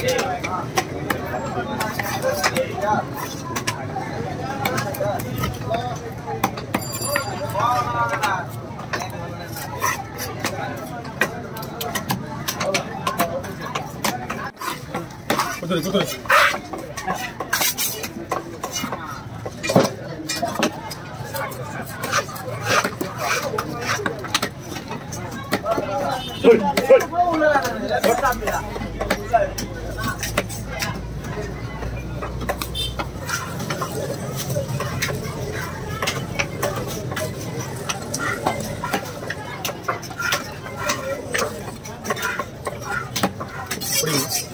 不对不对。对。frio.